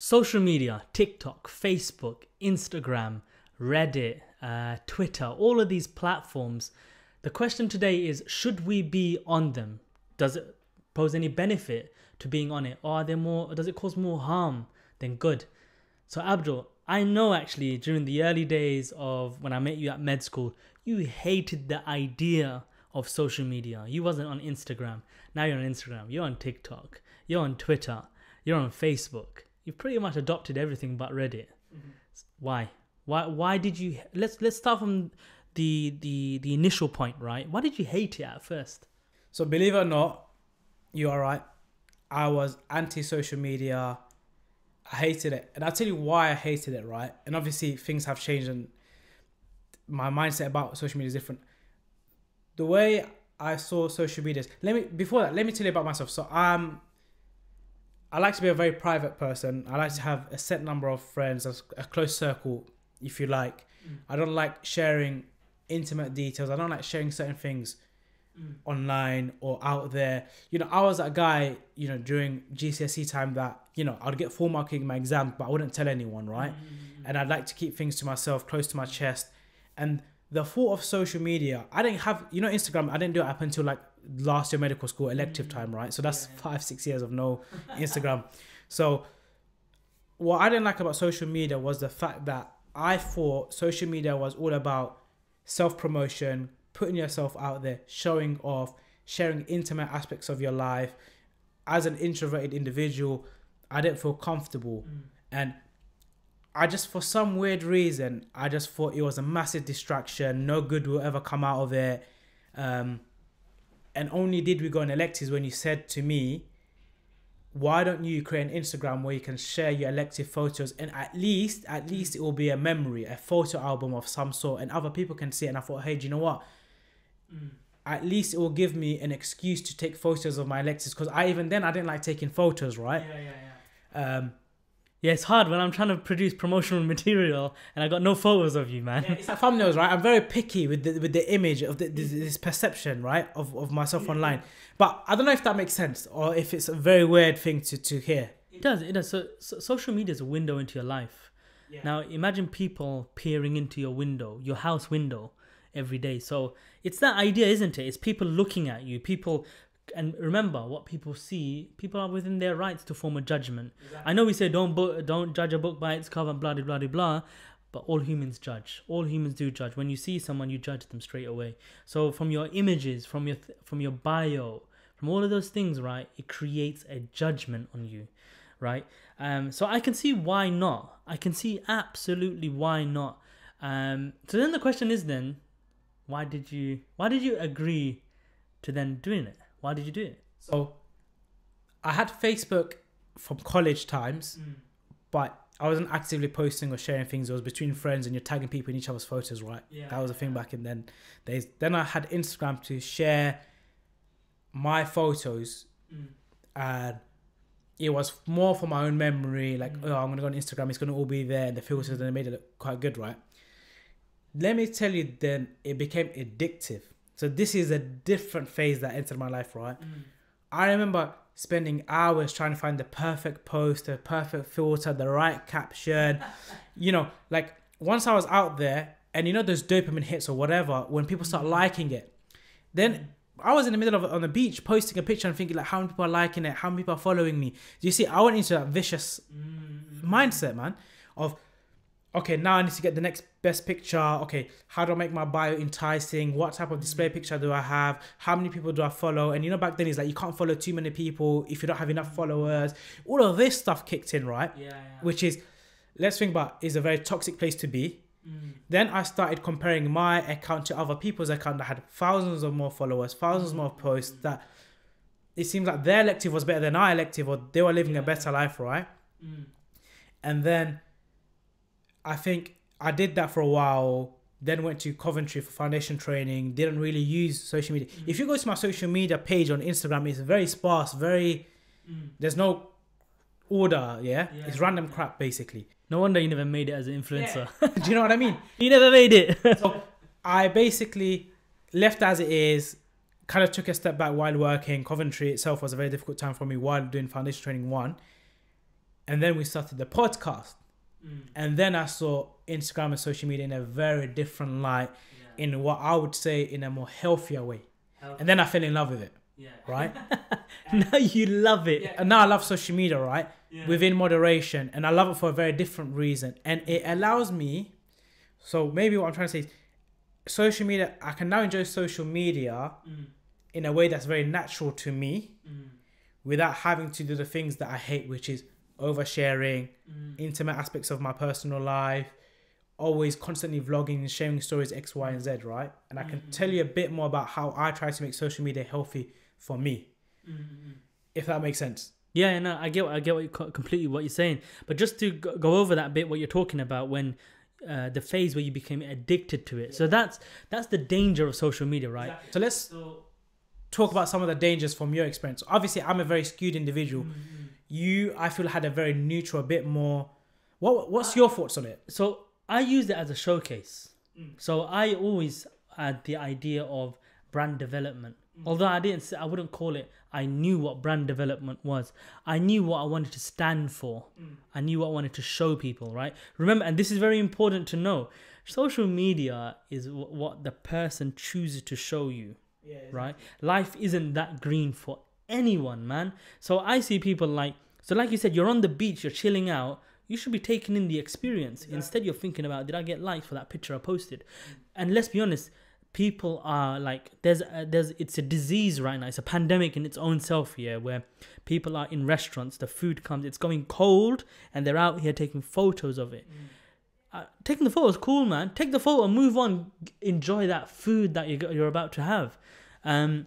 Social media, TikTok, Facebook, Instagram, Reddit, uh, Twitter, all of these platforms. The question today is should we be on them? Does it pose any benefit to being on it? Or are there more, does it cause more harm than good? So, Abdul, I know actually during the early days of when I met you at med school, you hated the idea of social media. You wasn't on Instagram. Now you're on Instagram. You're on TikTok. You're on Twitter. You're on Facebook. You've pretty much adopted everything but Reddit. Mm-hmm. Why? Why? Why did you? Let's let's start from the the the initial point, right? Why did you hate it at first? So believe it or not, you are right. I was anti social media. I hated it, and I'll tell you why I hated it. Right, and obviously things have changed, and my mindset about social media is different. The way I saw social media. Let me before that. Let me tell you about myself. So um, I like to be a very private person. I like to have a set number of friends, a, a close circle, if you like. Mm. I don't like sharing intimate details. I don't like sharing certain things mm. online or out there. You know, I was that guy, you know, during GCSE time that, you know, I'd get full marking my exam, but I wouldn't tell anyone, right? Mm. And I'd like to keep things to myself, close to my chest. And the thought of social media, I didn't have, you know, Instagram, I didn't do it up until like last year medical school elective mm. time, right? So that's yeah. five, six years of no Instagram. so what I didn't like about social media was the fact that I thought social media was all about self promotion, putting yourself out there, showing off, sharing intimate aspects of your life. As an introverted individual, I didn't feel comfortable. Mm. And I just, for some weird reason, I just thought it was a massive distraction. No good will ever come out of it. Um, and only did we go on electives when you said to me, why don't you create an Instagram where you can share your elective photos and at least, at least it will be a memory, a photo album of some sort, and other people can see it. And I thought, hey, do you know what? Mm. At least it will give me an excuse to take photos of my electives because I even then I didn't like taking photos, right? Yeah, yeah, yeah. Um, yeah, it's hard when I'm trying to produce promotional material and I got no photos of you, man. Yeah, it's like thumbnails, right? I'm very picky with the with the image of the, this, this perception, right, of, of myself yeah. online. But I don't know if that makes sense or if it's a very weird thing to, to hear. It does. It does. So, so social media is a window into your life. Yeah. Now imagine people peering into your window, your house window, every day. So it's that idea, isn't it? It's people looking at you, people and remember what people see people are within their rights to form a judgment. Exactly. i know we say don't book, don't judge a book by its cover blah blah blah blah but all humans judge. All humans do judge. When you see someone you judge them straight away. So from your images from your from your bio from all of those things right it creates a judgment on you right? Um so i can see why not. I can see absolutely why not. Um so then the question is then why did you why did you agree to then doing it why did you do it? So, I had Facebook from college times, mm. but I wasn't actively posting or sharing things. It was between friends, and you're tagging people in each other's photos, right? Yeah, that was a thing back in then days. Then I had Instagram to share my photos, mm. and it was more for my own memory. Like, mm. oh, I'm gonna go on Instagram. It's gonna all be there, and the filters, and they made it look quite good, right? Let me tell you, then it became addictive so this is a different phase that entered my life, right? Mm. I remember spending hours trying to find the perfect post, the perfect filter, the right caption. you know, like once I was out there and you know those dopamine hits or whatever, when people start mm. liking it, then mm. I was in the middle of on the beach posting a picture and thinking like how many people are liking it, how many people are following me. Do you see? I went into that vicious mm. mindset, man, of okay, now I need to get the next best picture. Okay, how do I make my bio enticing? What type of display picture do I have? How many people do I follow? And you know, back then it's like you can't follow too many people if you don't have enough followers. All of this stuff kicked in, right? Yeah. yeah. Which is, let's think about, is a very toxic place to be. Mm. Then I started comparing my account to other people's account that had thousands of more followers, thousands more posts. That it seems like their elective was better than our elective, or they were living yeah. a better life, right? Mm. And then I think I did that for a while. Then went to Coventry for foundation training. Didn't really use social media. Mm. If you go to my social media page on Instagram, it's very sparse. Very mm. there's no order. Yeah, yeah. it's random crap basically. No wonder you never made it as an influencer. Yeah. Do you know what I mean? you never made it. so I basically left as it is. Kind of took a step back while working. Coventry itself was a very difficult time for me while doing foundation training one and then we started the podcast, Mm. and then I saw Instagram and social media in a very different light, in what I would say in a more healthier way, and then I fell in love with it, yeah. right? now you love it. and now I love social media, right? Yeah. Within moderation, and I love it for a very different reason, and it allows me. So maybe what I'm trying to say is, social media. I can now enjoy social media Mm. in a way that's very natural to me, Mm. without having to do the things that I hate, which is oversharing, Mm. intimate aspects of my personal life, always constantly vlogging and sharing stories X, Y, and Z, right? And I can tell you a bit more about how I try to make social media healthy for me, Mm. if that makes sense. Yeah, no, I get, I get what you, completely what you're saying. But just to go over that bit, what you're talking about, when uh, the phase where you became addicted to it. So that's that's the danger of social media, right? So let's So, talk about some of the dangers from your experience. Obviously, I'm a very skewed individual. Mm-hmm. You, I feel, had a very neutral, a bit more. What What's your thoughts on it? so I use it as a showcase. Mm. So I always had the idea of brand development. Mm. Although I didn't, I wouldn't call it. I knew what brand development was. I knew what I wanted to stand for. Mm. I knew what I wanted to show people. Right. Remember, and this is very important to know. Social media is wh- what the person chooses to show you Yeah, right? Life isn't that green for anyone, man. So I see people like, so like you said, you're on the beach, you're chilling out. You should be taking in the experience. Instead, you're thinking about, did I get likes for that picture I posted? And let's be honest, people are like, there's, a, there's, it's a disease right now. It's a pandemic in its own self here, where people are in restaurants, the food comes, it's going cold, and they're out here taking photos of it. Uh, taking the photo is cool, man. Take the photo, move on, enjoy that food that you're about to have. Um,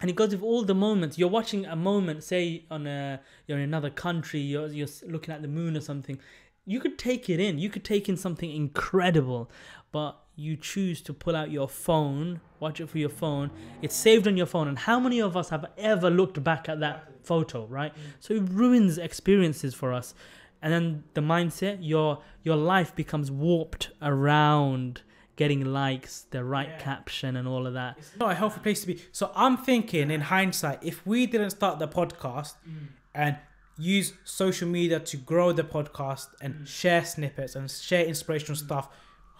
and it goes with all the moments. You're watching a moment, say on a you're in another country, you're you're looking at the moon or something. You could take it in. You could take in something incredible, but you choose to pull out your phone, watch it for your phone. It's saved on your phone. And how many of us have ever looked back at that photo, right? So it ruins experiences for us. And then the mindset, your your life becomes warped around getting likes, the right Yeah. caption, and all of that. It's not a healthy place to be. So I'm thinking, in hindsight, if we didn't start the podcast mm. and use social media to grow the podcast and mm. share snippets and share inspirational mm. stuff,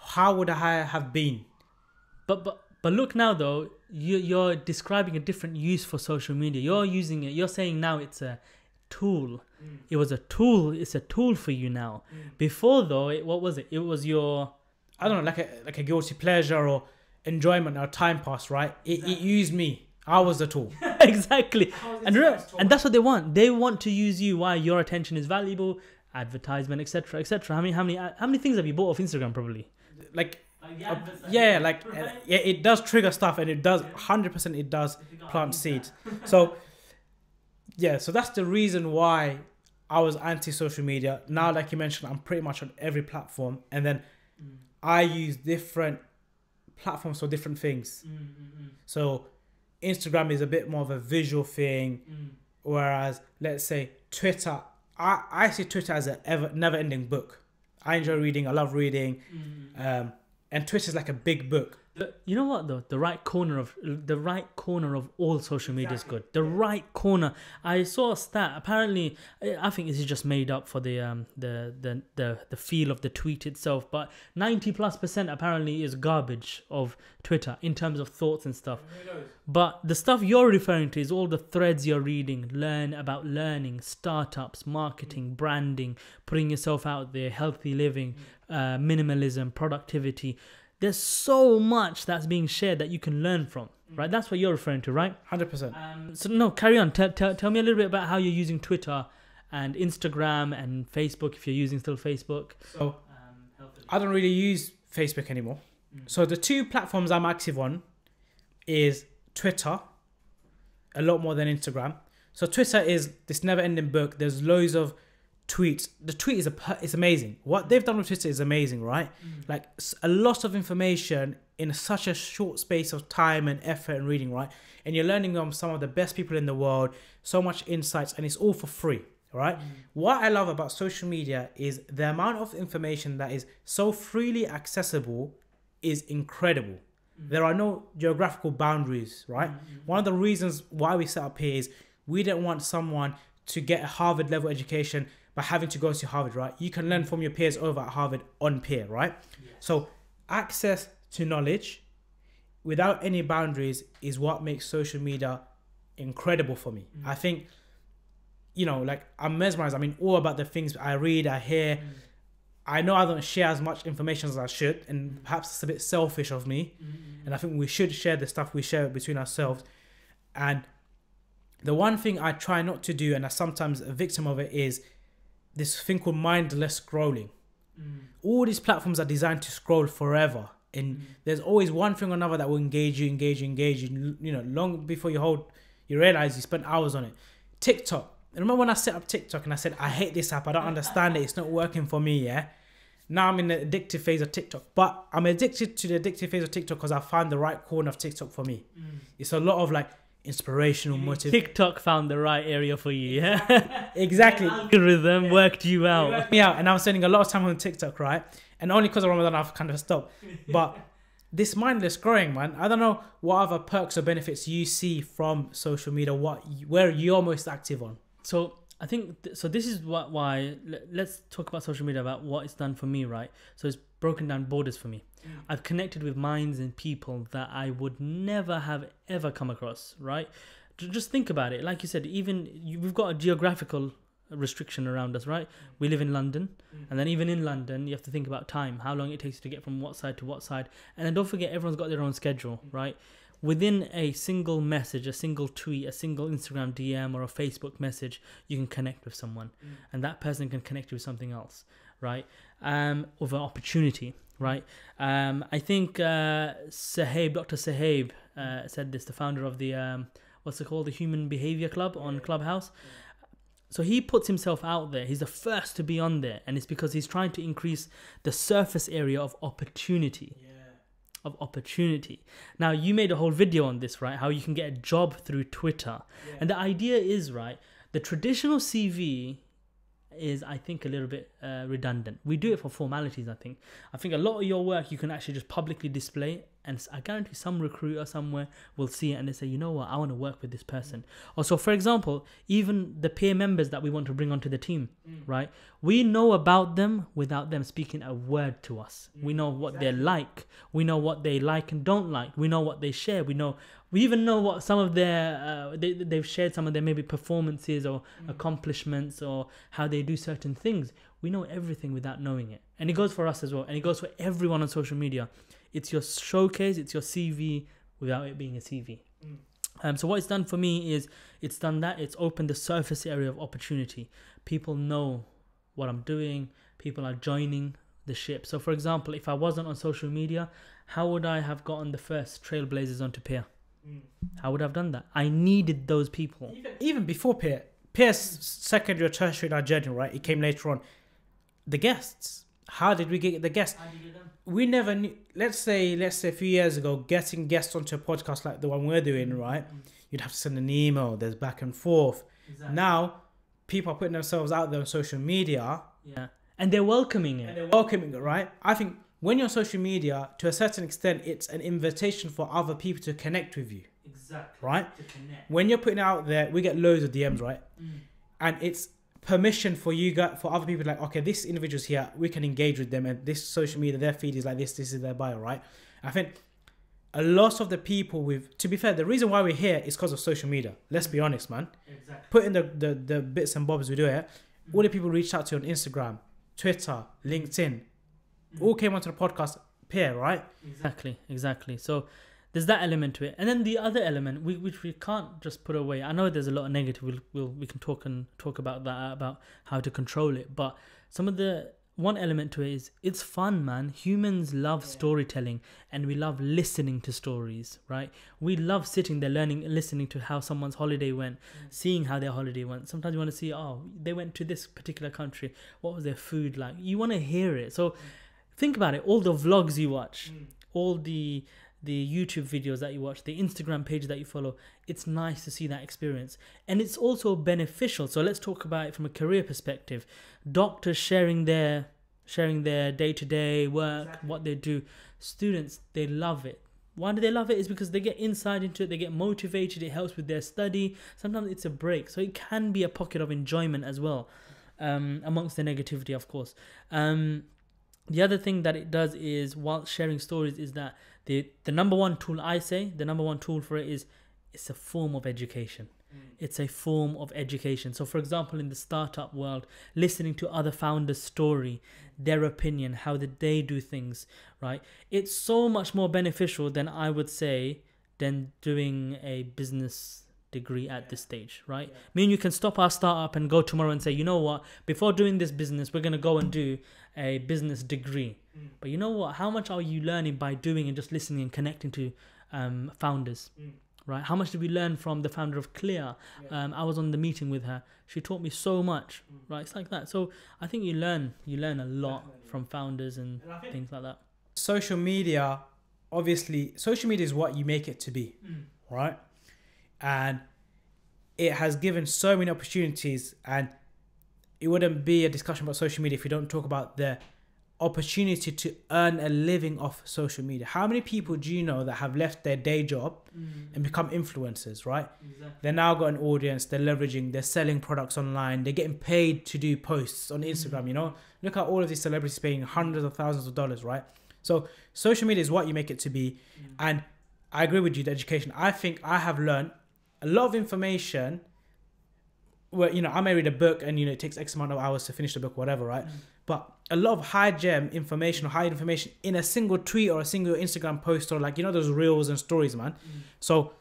how would I have been? But but but look now though, you you're describing a different use for social media. You're using it. You're saying now it's a tool. It was a tool. It's a tool for you now. Before though, it, what was it? It was your I don't know, like a like a guilty pleasure or enjoyment or time pass, right? It, it used me. I was the tool. exactly. And remember, and that's what they want. They want to use you. Why your attention is valuable, advertisement, etc., etc. How many how many how many things have you bought off Instagram? Probably. Like, uh, yeah, like uh, yeah, it does trigger stuff, and it does hundred percent. It does plant seeds. So, yeah, so that's the reason why I was anti social media. Now, like you mentioned, I'm pretty much on every platform, and then I use different platforms for different things. Mm, mm, mm. So, Instagram is a bit more of a visual thing, whereas let's say Twitter, I, I see Twitter as a ever never ending book. I enjoy reading. I love reading, um, and Twitter is like a big book. But you know what though? The right corner of the right corner of all social media is good. The right corner. I saw a stat. Apparently, I think this is just made up for the um the the the, the feel of the tweet itself. But ninety plus percent apparently is garbage of Twitter in terms of thoughts and stuff. But the stuff you're referring to is all the threads you're reading. Learn about learning, startups, marketing, branding, putting yourself out there, healthy living, uh, minimalism, productivity. There's so much that's being shared that you can learn from, right? That's what you're referring to, right? Hundred percent. Um, so no, carry on. Tell, tell, tell me a little bit about how you're using Twitter and Instagram and Facebook if you're using still Facebook. So Um, I don't really use Facebook anymore. So the two platforms I'm active on is Twitter, a lot more than Instagram. So Twitter is this never-ending book. There's loads of tweets. The tweet is a it's amazing. What they've done with Twitter is amazing, right? Mm. Like a lot of information in such a short space of time and effort and reading, right? And you're learning from some of the best people in the world. So much insights, and it's all for free, right? Mm. What I love about social media is the amount of information that is so freely accessible is incredible. Mm. There are no geographical boundaries, right? One of the reasons why we set up here is we didn't want someone to get a Harvard level education by having to go to Harvard, right? You can learn from your peers over at Harvard on Peerr, right? So access to knowledge without any boundaries is what makes social media incredible for me. Mm. I think, you know, like I'm mesmerized. I mean, all about the things I read, I hear. Mm. I know I don't share as much information as I should, and mm. perhaps it's a bit selfish of me. And I think we should share the stuff we share between ourselves. And the one thing I try not to do, and I'm sometimes a victim of it, is this thing called mindless scrolling. Mm. All these platforms are designed to scroll forever, and mm. there's always one thing or another that will engage you, engage you, engage you. You know, long before you hold, you realize you spent hours on it. TikTok. I remember when I set up TikTok and I said I hate this app. I don't understand it. It's not working for me. Yeah. Now I'm in the addictive phase of TikTok, but I'm addicted to the addictive phase of TikTok because I found the right corner of TikTok for me. Mm. It's a lot of like inspirational, motivation. TikTok found the right area for you. Yeah. Exactly. Algorithm worked you out. me out and I'm spending a lot of time on TikTok, right? And only because of Ramadan I've kind of stopped. But this mindless growing, man, I don't know what other perks or benefits you see from social media, what where you're most active on. So I think th- so. This is what why le- let's talk about social media about what it's done for me, right? So it's broken down borders for me. Mm. I've connected with minds and people that I would never have ever come across, right? J- Just think about it. Like you said, even you, we've got a geographical restriction around us, right? We live in London, mm. and then even in London, you have to think about time, how long it takes you to get from what side to what side, and then don't forget everyone's got their own schedule, mm. right? Within a single message, a single tweet, a single Instagram DM or a Facebook message, you can connect with someone, and that person can connect you with something else, right? Um, of an opportunity, right? Um, I think uh, Sahib, Dr. Sahib, uh, said this, the founder of the um, what's it called, the Human Behavior Club on Clubhouse. So he puts himself out there. He's the first to be on there, and it's because he's trying to increase the surface area of opportunity. Of opportunity. Now you made a whole video on this, right? How you can get a job through Twitter, and the idea is right. The traditional CV is, I think, a little bit uh, redundant. We do it for formalities. I think. I think a lot of your work you can actually just publicly display, and I guarantee some recruiter somewhere will see it and they say, you know what, I want to work with this person. Also, for example, even the Peerr members that we want to bring onto the team, mm. right? We know about them without them speaking a word to us. We mm, know what they're like. We know what they like and don't like. We know what they share. We know. We even know what some of their uh, they they've shared some of their maybe performances or mm. accomplishments or how they do certain things. We know everything without knowing it, and it goes for us as well, and it goes for everyone on social media. It's your showcase. It's your CV without it being a CV. Um, so what it's done for me is it's done that it's opened the surface area of opportunity. People know what I'm doing. People are joining the ship. So for example, if I wasn't on social media, how would I have gotten the first trailblazers onto Peerr? How would I have done that? I needed those people. Even before Peerr, Peerr's secondary or tertiary in our journey, right? It came later on. The guests. How did we get the guests? we never knew let's say let's say a few years ago getting guests onto a podcast like the one we're doing mm. right? You'd have to send an email there's back and forth. Now people are putting themselves out there on social media. Yeah, and they're welcoming it. and they're welcoming it right? I think when you're on social media to a certain extent it's an invitation for other people to connect with you Exactly. right? To connect. when you're putting it out there we get loads of dms right? Mm. And it's permission for you guys for other people like okay this individual's here we can engage with them and this social media their feed is like this this is their bio right? I think a lot of the people with to be fair the reason why we're here is because of social media. Let's be honest man. Exactly. put in the, the the bits and bobs we do here all the people reached out to on instagram twitter linkedin all mm. came onto the podcast Peerr right? Exactly, exactly. So there's that element to it, and then the other element, we, which we can't just put away. I know there's a lot of negative. We'll, we'll we can talk and talk about that about how to control it, but some of the one element to it is it's fun, man. Humans love storytelling, and we love listening to stories, right? We love sitting there, learning, listening to how someone's holiday went, mm. seeing how their holiday went. Sometimes you want to see, oh, they went to this particular country. What was their food like? You want to hear it. So mm. think about it all the vlogs you watch mm. all the the youtube videos that you watch the instagram page that you follow it's nice to see that experience. And it's also beneficial. So let's talk about it from a career perspective. Doctors sharing their sharing their day-to-day work what they do. Students they love it. Why do they love it? Is because they get insight into it they get motivated it helps with their study. Sometimes it's a break. So it can be a pocket of enjoyment as well um, amongst the negativity, of course. Um, the other thing that it does is, while sharing stories, is that the the number one tool I say, the number one tool for it is, it's a form of education. Mm. It's a form of education. So, for example, in the startup world, listening to other founders' story, their opinion, how did they do things, right? It's so much more beneficial than I would say than doing a business degree at this stage, right? Yeah. I mean, you can stop our startup and go tomorrow and say, you know what, before doing this business, we're going to go and do a business degree. Mm. But you know what? How much are you learning by doing and just listening and connecting to um, founders? Mm. Right? How much did we learn from the founder of Clear? Yeah. Um, I was on the meeting with her. She taught me so much. Mm. Right? It's like that. So I think you learn you learn a lot Definitely. from founders and And think things like that. social media, obviously, social media is what you make it to be, right? And it has given so many opportunities, and it wouldn't be a discussion about social media if we don't talk about the opportunity to earn a living off social media. How many people do you know that have left their day job mm. and become influencers, right? They're now got an audience, they're leveraging, they're selling products online, they're getting paid to do posts on Instagram, mm. you know? Look at all of these celebrities paying hundreds of thousands of dollars, right? So social media is what you make it to be. Mm. And I agree with you, the education. I think I have learned a lot of information where, you know, I may read a book and, you know, it takes X amount of hours to finish the book, whatever, right? Mm. But a lot of high gem information or high information in a single tweet or a single Instagram post or like, you know, those reels and stories, man. Mm. So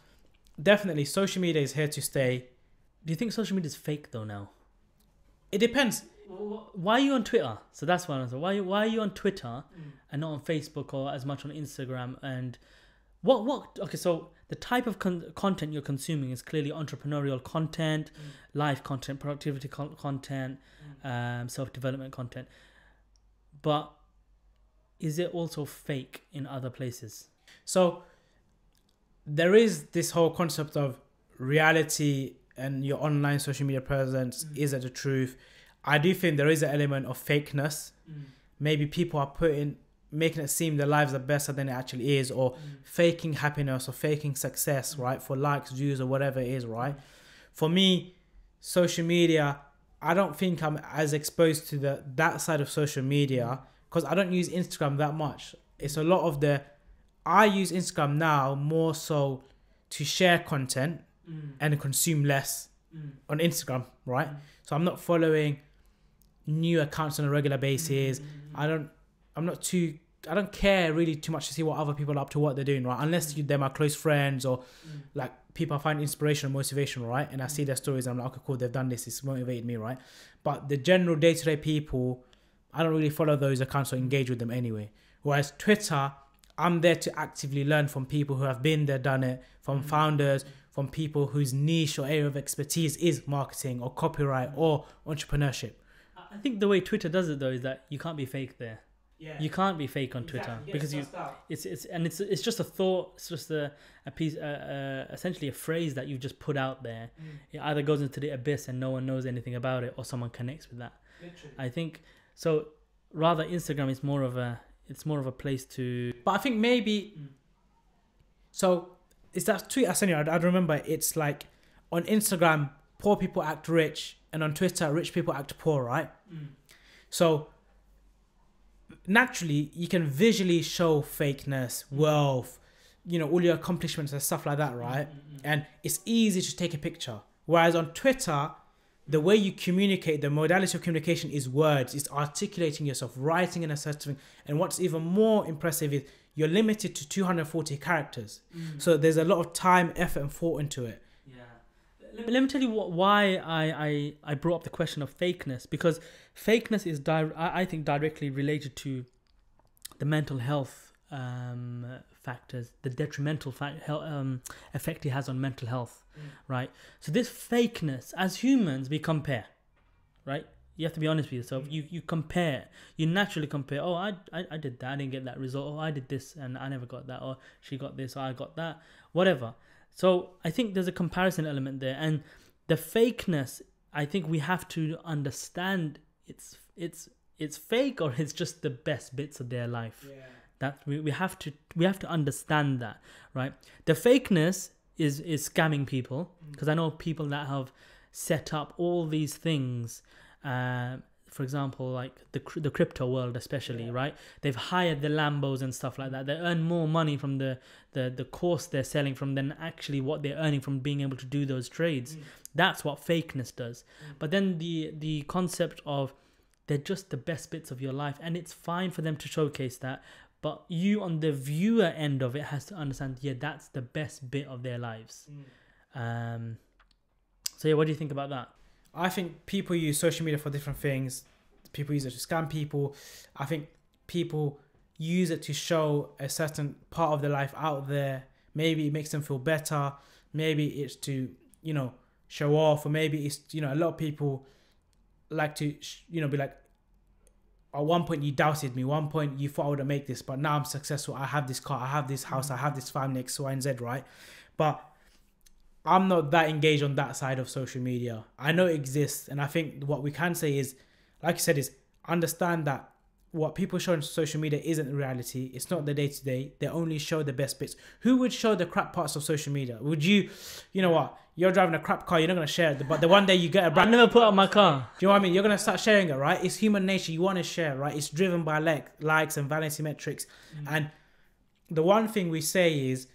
definitely social media is here to stay. Do you think social media is fake though now? It depends. Why are you on Twitter? So that's one answer. Why why are you on Twitter mm. and not on Facebook or as much on Instagram? And what what? Okay, so the type of con- content you're consuming is clearly entrepreneurial content, mm. life content, productivity con- content, mm. um, self development content. But is it also fake in other places? So there is this whole concept of reality and your online social media presence. Mm. Is it the truth? I do think there is an element of fakeness. Maybe people are putting making it seem their lives are better than it actually is, or faking happiness or faking success, right? For likes, views, or whatever it is, right? For me, social media, I don't think I'm as exposed to the that side of social media because I don't use Instagram that much. It's a lot of the I use Instagram now more so to share content mm. and consume less mm. on Instagram, right? So I'm not following new accounts on a regular basis. Mm. I don't I'm not too I don't care really too much to see what other people are up to, what they're doing, right? Unless mm. you, they're my close friends or mm. like people I find inspiration and motivation, right? And I see mm. their stories, I'm like, okay, cool, they've done this, it's motivated me, right? But the general day to day people, I don't really follow those accounts or engage with them anyway. Whereas Twitter, I'm there to actively learn from people who have been there, done it, from founders, from people whose niche or area of expertise is marketing or copyright or entrepreneurship. I think the way Twitter does it though is that you can't be fake there. Yeah. You can't be fake on Twitter because you it's it's and it's it's just a thought it's just a a piece uh, uh, essentially a phrase that you just put out there. It either goes into the abyss and no one knows anything about it or someone connects with that. I think so rather instagram is more of a it's more of a place to But I think maybe so is that tweet I sent you? I, I remember it's like on Instagram, poor people act rich, and on Twitter, rich people act poor, right? So naturally, you can visually show fakeness, mm-hmm. wealth, you know, all your accomplishments and stuff like that, right? Mm-hmm, mm-hmm. And it's easy to take a picture. Whereas on Twitter, the way you communicate, the modality of communication is words, it's articulating yourself, writing in a certain. And what's even more impressive is you're limited to 240 characters. Mm. So there's a lot of time, effort, and thought into it. Let me, tell you what, why I, I, I brought up the question of fakeness because fakeness is di- I, I think directly related to the mental health um, factors, the detrimental fa- um, effect it has on mental health, right? So this fakeness, as humans, we compare, right? You have to be honest with yourself. You you compare. You naturally compare. Oh, I, I I did that. I didn't get that result. Oh, I did this and I never got that. Or she got this. Or I got that. Whatever. So I think there's a comparison element there, and the fakeness. I think we have to understand it's it's it's fake or it's just the best bits of their life. That we, we have to we have to understand that, right? The fakeness is is scamming people because I know people that have set up all these things uh, for example, like the the crypto world, especially, yeah. right? They've hired the Lambos and stuff like that. They earn more money from the the the course they're selling from than actually what they're earning from being able to do those trades. Mm. That's what fakeness does. Mm. But then the the concept of they're just the best bits of your life, and it's fine for them to showcase that. But you, on the viewer end of it, has to understand, yeah, that's the best bit of their lives. Mm. Um, so yeah, what do you think about that? I think people use social media for different things. People use it to scam people. I think people use it to show a certain part of their life out there. Maybe it makes them feel better. Maybe it's to, you know, show off, or maybe it's, you know, a lot of people like to, you know, be like, at one point you doubted me. One point you thought I would make this, but now I'm successful. I have this car. I have this house. I have this family X, Y, and Z. Right, but I'm not that engaged on that side of social media. I know it exists, and I think what we can say is, like you said, is understand that what people show on social media isn't reality. It's not the day to day. They only show the best bits. Who would show the crap parts of social media? Would you, you know what? You're driving a crap car. You're not gonna share it. But the one day you get a brand, I never put up my car. Do you know what I mean? You're gonna start sharing it, right? It's human nature. You want to share, right? It's driven by like likes and vanity metrics. Mm. And the one thing we say is,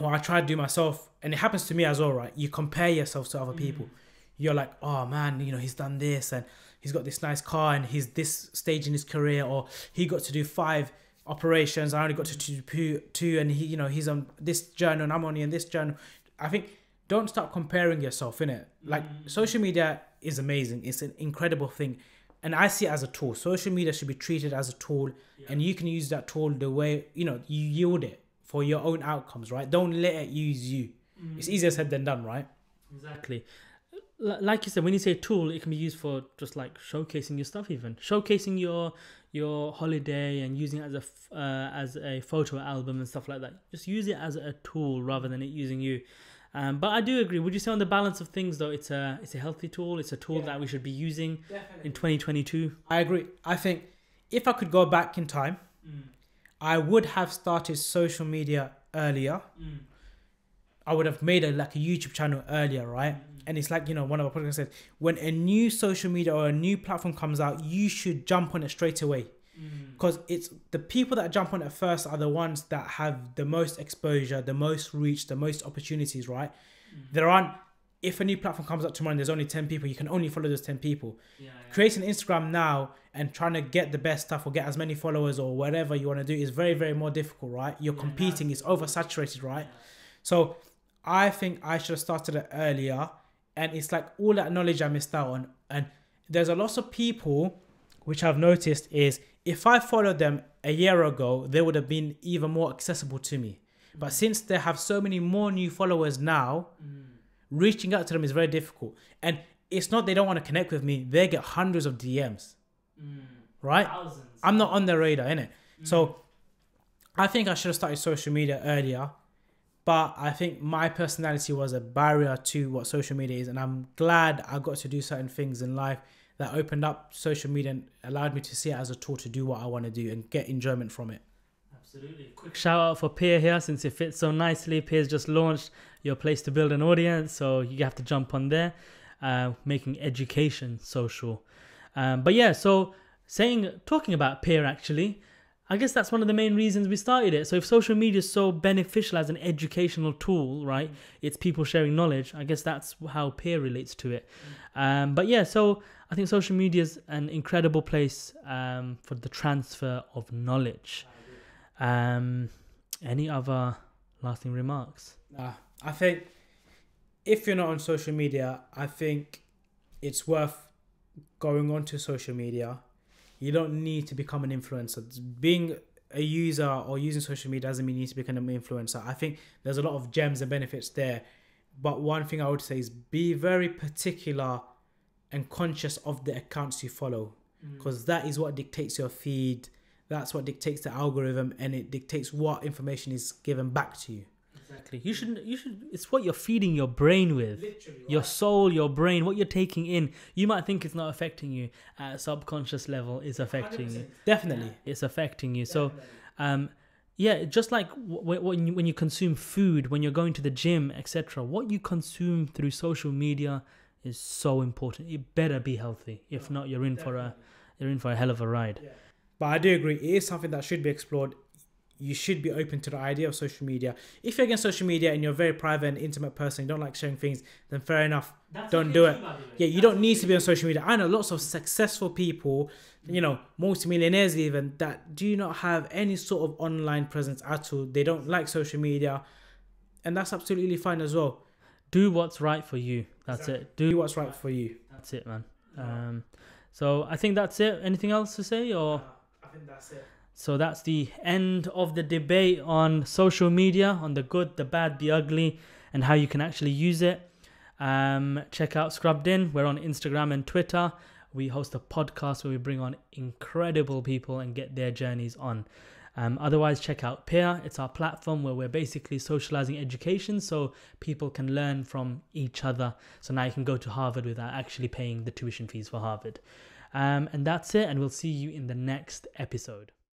or I try to do myself and it happens to me as well, right? You compare yourself to other people. Mm. You're like, oh man, you know, he's done this and he's got this nice car and he's this stage in his career, or he got to do five operations. I only got to do two, and he, you know, he's on this journal and I'm only in this journal. I think don't start comparing yourself in it. Like mm. social media is amazing. It's an incredible thing. And I see it as a tool. Social media should be treated as a tool, yeah. and you can use that tool the way you know you yield it for your own outcomes, right? Don't let it use you. Mm. It's easier said than done, right? Exactly. Like you said, when you say tool, it can be used for just like showcasing your stuff, even showcasing your your holiday and using it as a uh, as a photo album and stuff like that. Just use it as a tool rather than it using you. Um, but I do agree. Would you say on the balance of things though, it's a it's a healthy tool. It's a tool yeah. that we should be using Definitely. in 2022. I agree. I think if I could go back in time, mm. I would have started social media earlier. Mm. I would have made a like a YouTube channel earlier, right? Mm-hmm. And it's like you know one of our podcasts said when a new social media or a new platform comes out, you should jump on it straight away because mm. it's the people that jump on it first are the ones that have the most exposure, the most reach, the most opportunities, right? Mm. There aren't. If a new platform comes up tomorrow and there's only 10 people, you can only follow those 10 people. Yeah, yeah. Creating Instagram now and trying to get the best stuff or get as many followers or whatever you want to do is very, very more difficult, right? You're yeah, competing, it's oversaturated, right? So I think I should have started it earlier. And it's like all that knowledge I missed out on. And there's a lot of people which I've noticed is if I followed them a year ago, they would have been even more accessible to me. But since they have so many more new followers now, mm. Reaching out to them is very difficult. And it's not they don't want to connect with me, they get hundreds of DMs. Mm. Right? Thousands. I'm not on their radar, innit? Mm. So I think I should have started social media earlier but I think my personality was a barrier to what social media is, and I'm glad I got to do certain things in life that opened up social media and allowed me to see it as a tool to do what I want to do and get enjoyment from it. Absolutely. Quick shout out for Peerr here since it fits so nicely. Peerr's just launched your place to build an audience, so you have to jump on there, uh, making education social. Um, but yeah, so saying talking about Peer actually, I guess that's one of the main reasons we started it. So if social media is so beneficial as an educational tool, right? It's people sharing knowledge. I guess that's how Peerr relates to it. Um, but yeah, so I think social media is an incredible place um, for the transfer of knowledge. Um, any other lasting remarks? Nah, I think if you're not on social media, I think it's worth going onto social media you don't need to become an influencer. Being a user or using social media doesn't mean you need to become an influencer. I think there's a lot of gems and benefits there. But one thing I would say is be very particular and conscious of the accounts you follow because mm. that is what dictates your feed. That's what dictates the algorithm and it dictates what information is given back to you. Exactly. You should you should it's what you're feeding your brain with. Literally, Your soul, your brain, what you're taking in. You might think it's not affecting you at a subconscious level it's affecting 100%. you. Definitely. It's affecting you. Definitely. So um yeah, just like when you, when you consume food, when you're going to the gym, etc. What you consume through social media is so important. You better be healthy. If not, you're in for a you're in for a hell of a ride. But I do agree, it is something that should be explored. You should be open to the idea of social media. If you're against social media and you're a very private and intimate person, you don't like sharing things, then fair enough. don't do it. Yeah, you don't need to be on social media. I know lots of successful people, you know, multimillionaires even, that do not have any sort of online presence at all. They don't like social media, and that's absolutely fine as well. Do what's right for you. That's Exactly. it. Do Do what's right for you. That's it, man. Um, so I think that's it. Anything else to say, or Think that's it. so that's the end of the debate on social media, on the good, the bad, the ugly, and how you can actually use it. Um, check out Scrubbed In. We're on Instagram and Twitter. We host a podcast where we bring on incredible people and get their journeys on. Um, otherwise, check out Peerr. It's our platform where we're basically socializing education so people can learn from each other. So now you can go to Harvard without actually paying the tuition fees for Harvard. Um, and that's it, and we'll see you in the next episode.